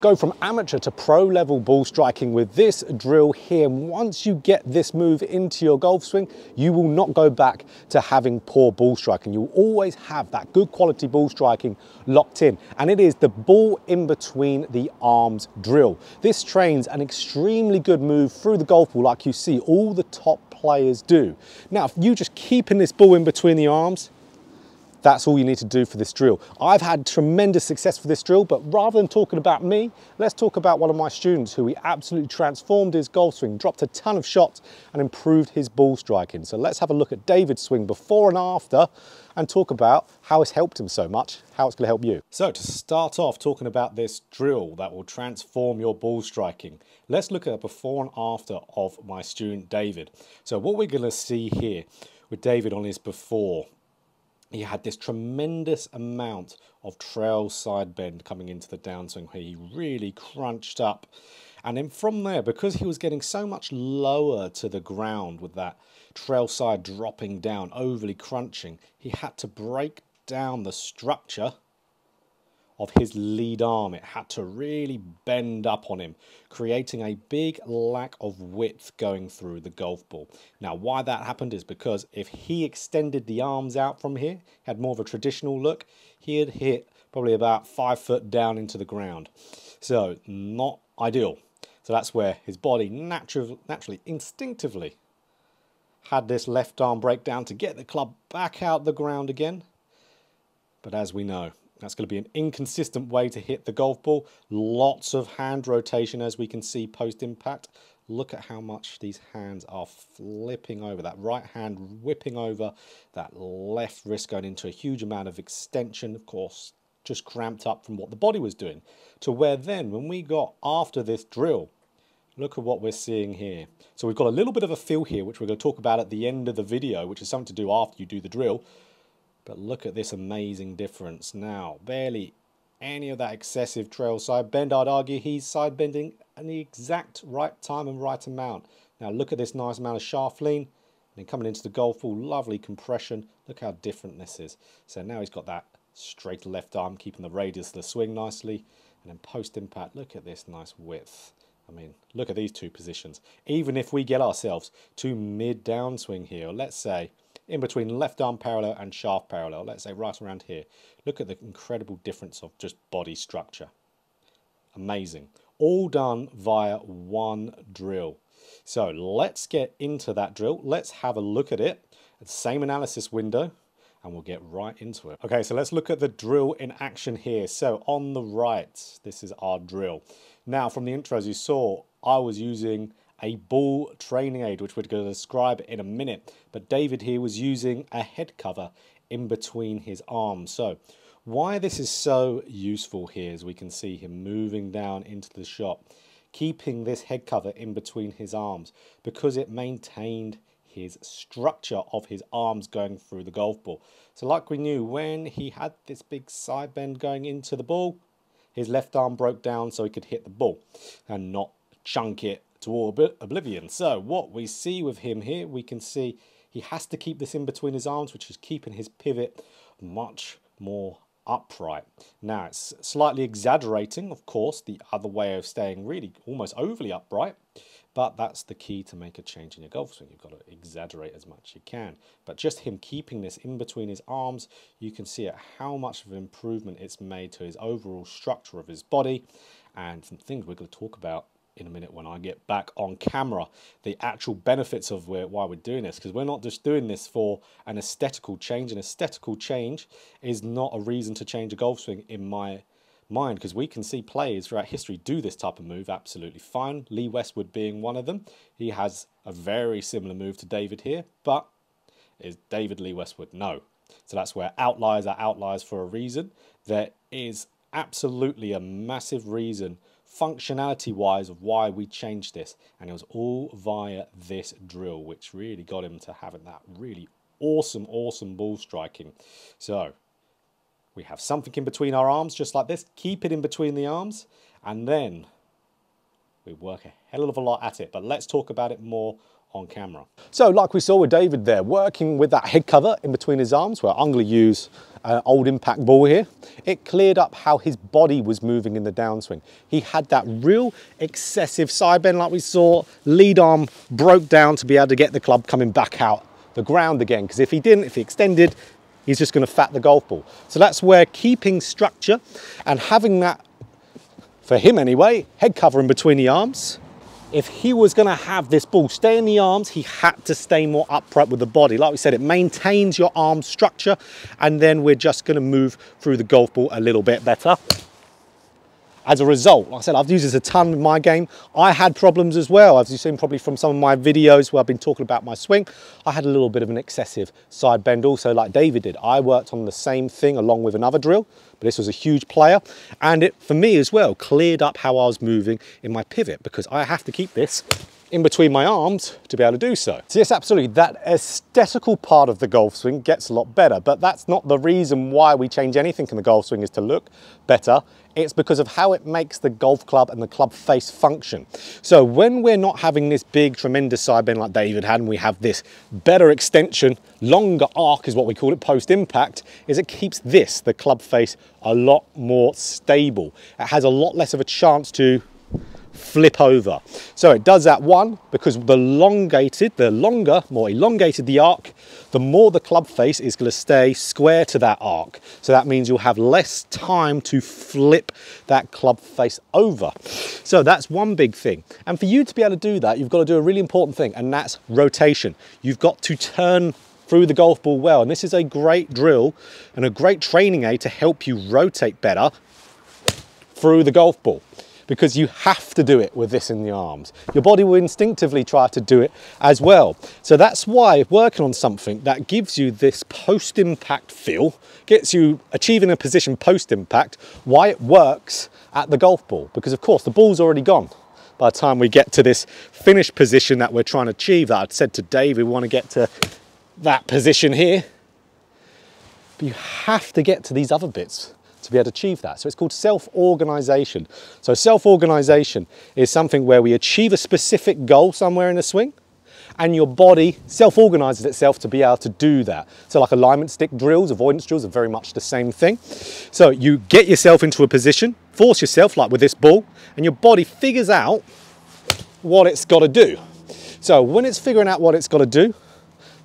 Go from amateur to pro level ball striking with this drill here. And once you get this move into your golf swing, you will not go back to having poor ball striking. You'll always have that good quality ball striking locked in. And it is the ball in between the arms drill. This trains an extremely good move through the golf ball like you see all the top players do. Now, if you just keeping this ball in between the arms, that's all you need to do for this drill. I've had tremendous success for this drill, but rather than talking about me, let's talk about one of my students who he absolutely transformed his golf swing, dropped a ton of shots and improved his ball striking. So let's have a look at David's swing before and after and talk about how it's helped him so much, how it's gonna help you. So to start off talking about this drill that will transform your ball striking, let's look at a before and after of my student David. So what we're gonna see here with David on his before he had this tremendous amount of trail side bend coming into the downswing where he really crunched up. And then from there, because he was getting so much lower to the ground with that trail side dropping down, overly crunching, he had to break down the structure of his lead arm. It had to really bend up on him, creating a big lack of width going through the golf ball. Now, why that happened is because if he extended the arms out from here, had more of a traditional look, he'd hit probably about five foot down into the ground. So, not ideal. So that's where his body naturally, naturally, instinctively had this left arm breakdown to get the club back out the ground again. But as we know, that's going to be an inconsistent way to hit the golf ball. Lots of hand rotation as we can see post impact. Look at how much these hands are flipping over. That right hand whipping over, that left wrist going into a huge amount of extension, of course, just cramped up from what the body was doing. To where then, when we got after this drill, look at what we're seeing here. So we've got a little bit of a feel here, which we're going to talk about at the end of the video, which is something to do after you do the drill. But look at this amazing difference now. Barely any of that excessive trail side bend. I'd argue he's side bending in the exact right time and right amount. Now look at this nice amount of shaft lean. And then coming into the golf ball, lovely compression. Look how different this is. So now he's got that straight left arm, keeping the radius of the swing nicely. And then post impact, look at this nice width. I mean, look at these two positions. Even if we get ourselves to mid downswing here, let's say in between left arm parallel and shaft parallel, let's say right around here. Look at the incredible difference of just body structure. Amazing. All done via one drill. So let's get into that drill. Let's have a look at it. Same analysis window and we'll get right into it. Okay, so let's look at the drill in action here. So on the right, this is our drill. Now from the intro, as you saw, I was using a ball training aid, which we're going to describe in a minute. But David here was using a head cover in between his arms. So why this is so useful here, as we can see him moving down into the shot, keeping this head cover in between his arms, because it maintained his structure of his arms going through the golf ball. So like we knew, when he had this big side bend going into the ball, his left arm broke down so he could hit the ball and not chunk it toward oblivion. So what we see with him here, we can see he has to keep this in between his arms, which is keeping his pivot much more upright. Now it's slightly exaggerating, of course, the other way of staying really almost overly upright, but that's the key to make a change in your golf swing. You've got to exaggerate as much as you can. But just him keeping this in between his arms, you can see how much of an improvement it's made to his overall structure of his body and some things we're going to talk about in a minute when I get back on camera the actual benefits of why we're doing this because we're not just doing this for an aesthetical change. An aesthetical change is not a reason to change a golf swing in my mind because we can see players throughout history do this type of move absolutely fine. Lee Westwood being one of them. He has a very similar move to David here, but is David Lee Westwood? No. So that's where outliers are outliers for a reason. There is absolutely a massive reason functionality wise of why we changed this. And it was all via this drill which really got him to having that really awesome awesome ball striking. So we have something in between our arms just like this. Keep it in between the arms. And then we work a hell of a lot at it but let's talk about it more on camera. So like we saw with David there, working with that head cover in between his arms, where I'm gonna use an old impact ball here, it cleared up how his body was moving in the downswing. He had that real excessive side bend like we saw, lead arm broke down to be able to get the club coming back out the ground again. Because if he didn't, if he extended, he's just gonna fat the golf ball. So that's where keeping structure and having that, for him anyway, head cover in between the arms, if he was going to have this ball stay in the arms, he had to stay more upright with the body. Like we said, it maintains your arm structure, and then we're just going to move through the golf ball a little bit better. As a result, like I said, I've used this a ton in my game. I had problems as well, as you've seen probably from some of my videos where I've been talking about my swing. I had a little bit of an excessive side bend also like David did. I worked on the same thing along with another drill, but this was a huge player. And it, for me as well, cleared up how I was moving in my pivot because I have to keep this in between my arms to be able to do so. So yes, absolutely, that aesthetical part of the golf swing gets a lot better, but that's not the reason why we change anything in the golf swing is to look better. It's because of how it makes the golf club and the club face function. So when we're not having this big, tremendous side bend like David had, and we have this better extension, longer arc is what we call it post-impact, is it keeps this, the club face, a lot more stable. It has a lot less of a chance to flip over. So it does that one because the elongated, the longer, more elongated the arc, the more the club face is going to stay square to that arc. So that means you'll have less time to flip that club face over. So that's one big thing. And for you to be able to do that, you've got to do a really important thing, and that's rotation. You've got to turn through the golf ball well. And this is a great drill and a great training aid to help you rotate better through the golf ball because you have to do it with this in the arms. Your body will instinctively try to do it as well. So that's why working on something that gives you this post-impact feel, gets you achieving a position post-impact, why it works at the golf ball. Because of course the ball's already gone by the time we get to this finished position that we're trying to achieve that I'd said to Dave, we want to get to that position here. But you have to get to these other bits to be able to achieve that. So it's called self-organization. So self-organization is something where we achieve a specific goal somewhere in the swing and your body self-organizes itself to be able to do that. So like alignment stick drills, avoidance drills are very much the same thing. So you get yourself into a position, force yourself like with this ball, and your body figures out what it's got to do. So when it's figuring out what it's got to do,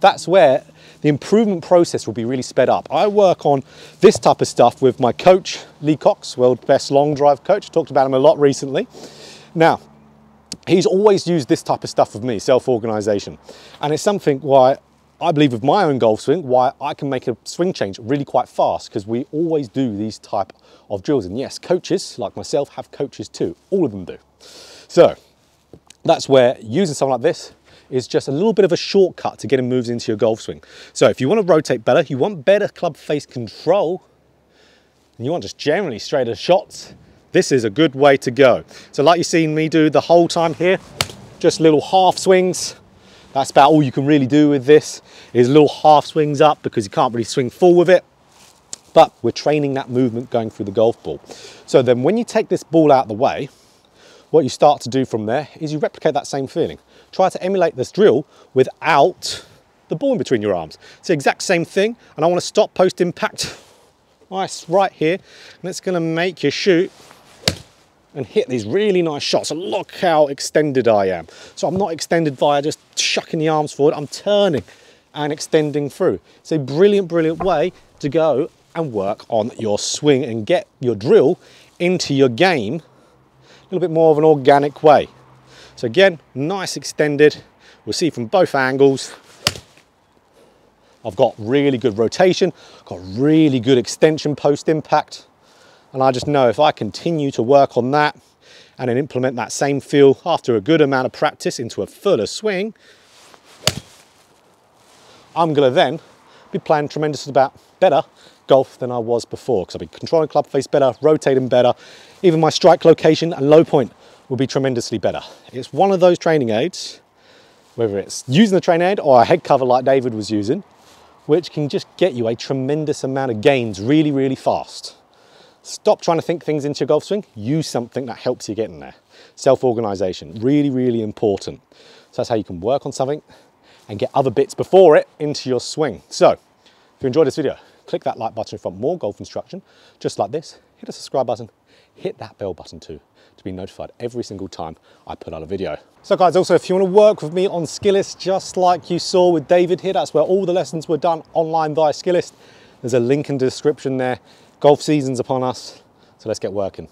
that's where the improvement process will be really sped up. I work on this type of stuff with my coach, Lee Cox, world best long drive coach. Talked about him a lot recently. Now, he's always used this type of stuff with me, self-organization. And it's something why I believe with my own golf swing, why I can make a swing change really quite fast because we always do these type of drills. And yes, coaches like myself have coaches too. All of them do. So that's where using something like this is just a little bit of a shortcut to getting moves into your golf swing. So if you want to rotate better, you want better club face control, and you want just generally straighter shots, this is a good way to go. So like you've seen me do the whole time here, just little half swings. That's about all you can really do with this, is little half swings up because you can't really swing full with it. But we're training that movement going through the golf ball. So then when you take this ball out of the way, what you start to do from there is you replicate that same feeling. Try to emulate this drill without the ball in between your arms. It's the exact same thing, and I want to stop post impact. Nice, right here, and it's going to make you shoot and hit these really nice shots. And look how extended I am. So I'm not extended via just chucking the arms forward, I'm turning and extending through. It's a brilliant, brilliant way to go and work on your swing and get your drill into your game a little bit more of an organic way. So again, nice extended. We'll see from both angles. I've got really good rotation, got really good extension post impact. And I just know if I continue to work on that and then implement that same feel after a good amount of practice into a fuller swing, I'm gonna then be playing tremendous about better golf than I was before because I'll be controlling club face better, rotating better. Even my strike location and low point will be tremendously better. It's one of those training aids, whether it's using the training aid or a head cover like David was using, which can just get you a tremendous amount of gains really, really fast. Stop trying to think things into your golf swing. Use something that helps you get in there. Self-organization, really, really important. So that's how you can work on something and get other bits before it into your swing. So if you enjoyed this video, click that like button want more golf instruction, just like this. Hit the subscribe button, hit that bell button too to be notified every single time I put out a video. So guys, also if you want to work with me on Skillest, just like you saw with David here, that's where all the lessons were done online via Skillest. There's a link in the description there. Golf season's upon us, so let's get working.